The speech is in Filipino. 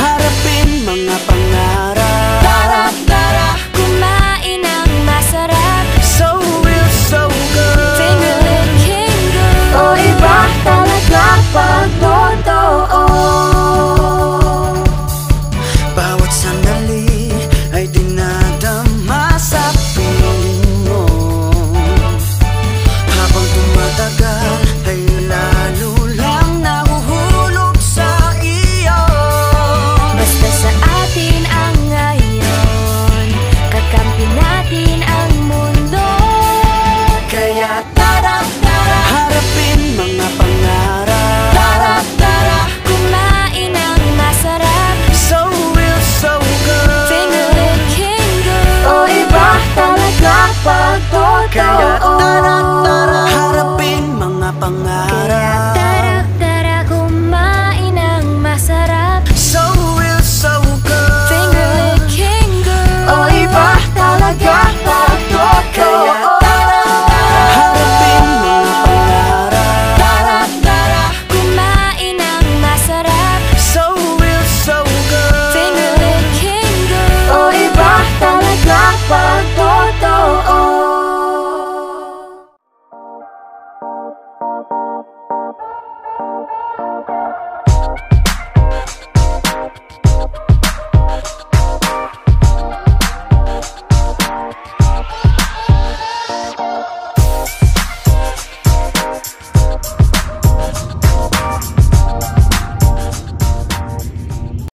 Harapin mga pangarap.